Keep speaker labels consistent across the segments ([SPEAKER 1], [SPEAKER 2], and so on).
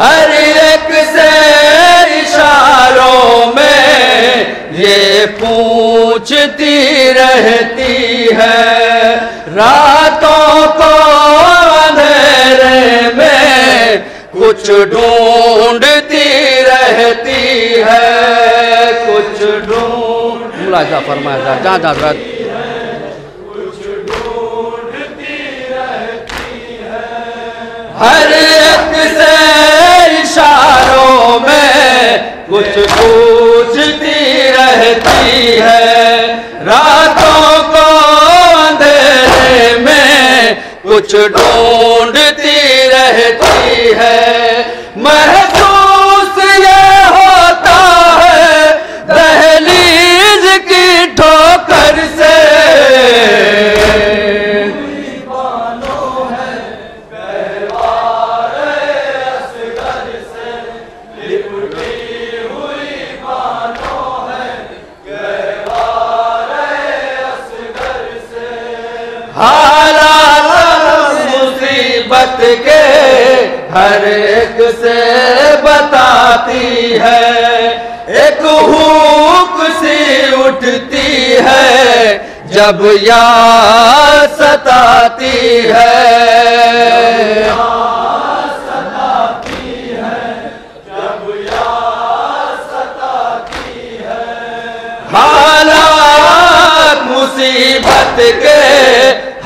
[SPEAKER 1] ہر ایک سے اشاروں میں یہ پوچھتی رہتی ہے۔ راتوں کو اندھیرے میں کچھ ڈھونڈتی رہتی ہے۔ کچھ ڈھونڈ ملاحظہ فرمایا جا جہاں جہاں رات۔ ہر ایک سے اشاروں میں کچھ پوچھتی رہتی ہے۔ راتوں کو اندھیرے میں کچھ ڈھونڈتی رہتی ہے۔ محسوس مصیبت کے ہر ایک سے بتاتی ہے۔ ایک ہوک سی اٹھتی ہے جب یا ستاتی ہے۔ حالات مصیبت کے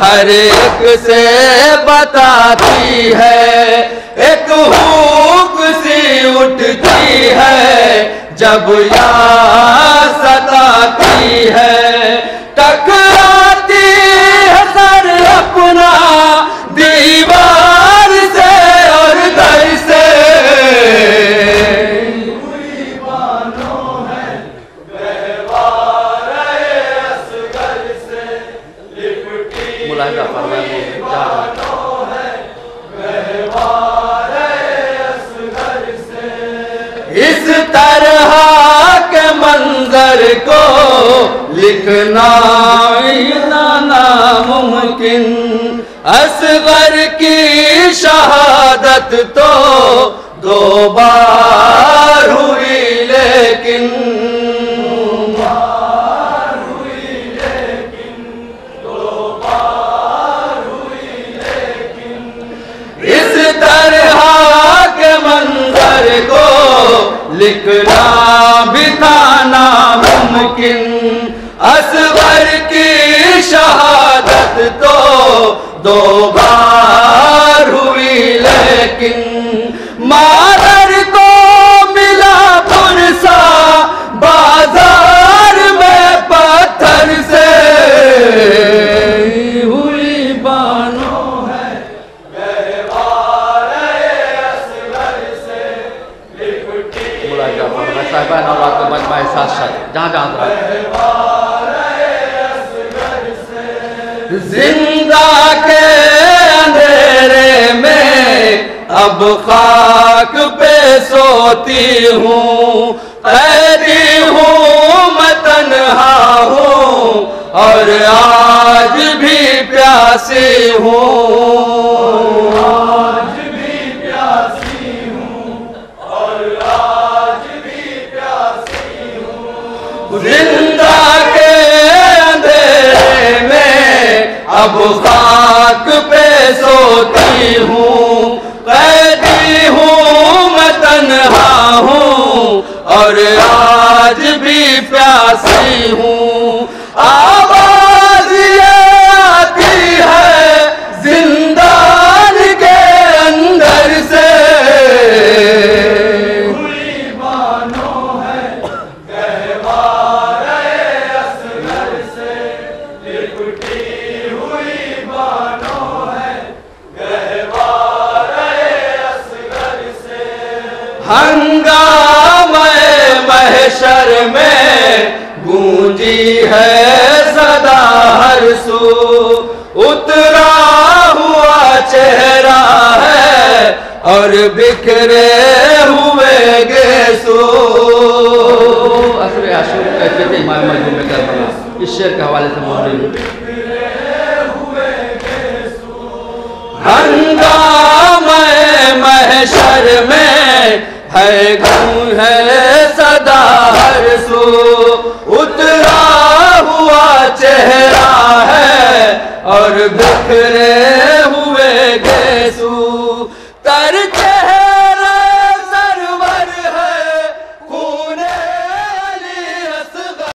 [SPEAKER 1] ہر ایک سے بتاتی ہے ایک ہوک سی اٹھتی ہے۔ جب یار طرح کے منظر کو لکھنا اتنا ناممکن اصغر کی شہادت تو لکھنا بھی تھا ناممکن اصغر کی شہادت تو دو صاحبان مجمع ساتھ ساتھ جہاں جہاں پر۔ زندہ کے اندھیرے میں اب خاک پہ سوتی ہوں۔ قیدی ہوں میں تنہا ہوں اور آج بھی پیاسی ہوں۔ ہوں قیدی ہوں میں تنہا ہوں اور آج بھی پیاسی ہوں۔ آواز ہنگام محشر میں گونجی ہے صدا ہر سو۔ اترا ہوا چہرہ ہے اور بکھرے ہوئے گیسو۔ اثر عاشور کہتے امام مجموع میں کربلا اس شعر کے حوالے سے موجود۔ ہنگام ہے گوں ہے صدا ہر سو، اترا ہوا چہرہ ہے اور بکھرے ہوئے گیسو۔ ترچے